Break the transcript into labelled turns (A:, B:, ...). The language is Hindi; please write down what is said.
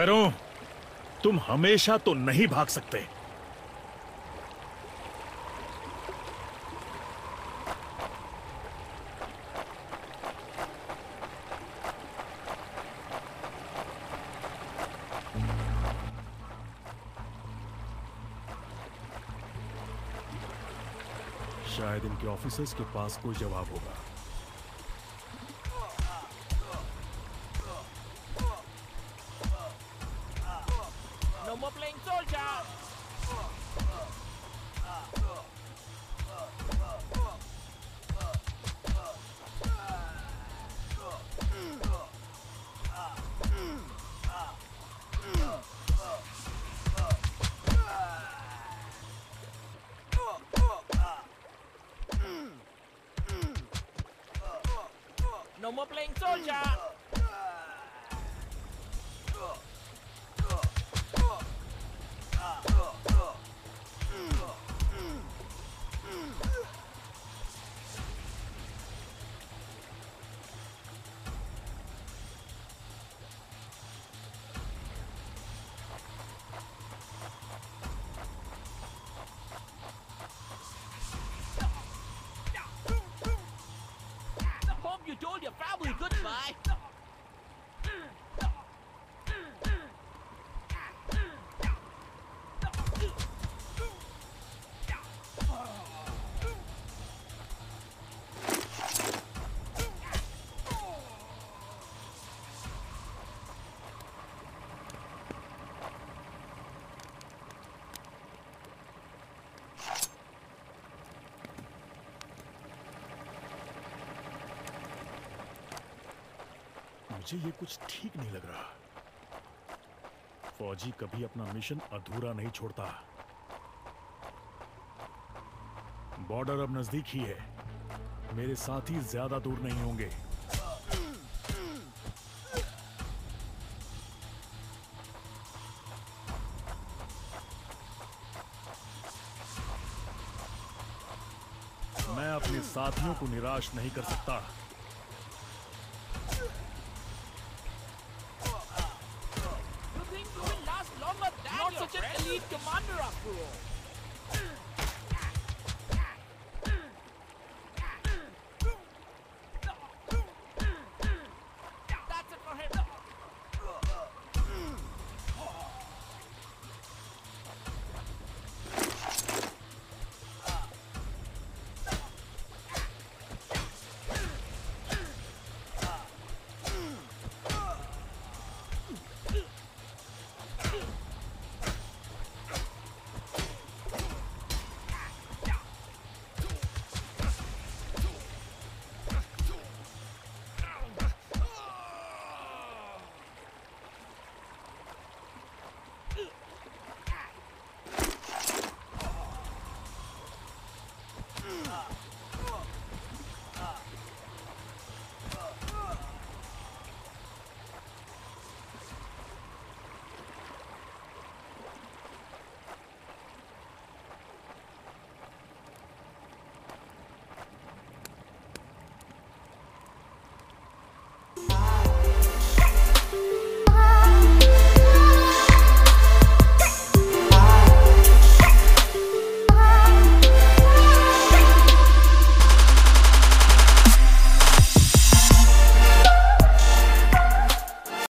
A: शायरों तुम हमेशा तो नहीं भाग सकते। शायद इनके ऑफिसर्स के पास कोई जवाब होगा।
B: No more playing soldier. No more playing soldier. Hope you told your family goodbye.
A: मुझे ये कुछ ठीक नहीं लग रहा। फौजी कभी अपना मिशन अधूरा नहीं छोड़ता। बॉर्डर अब नज़दीक ही है। मेरे साथी ज़्यादा दूर नहीं होंगे। मैं अपने साथियों को निराश नहीं कर सकता।
B: Commander after all.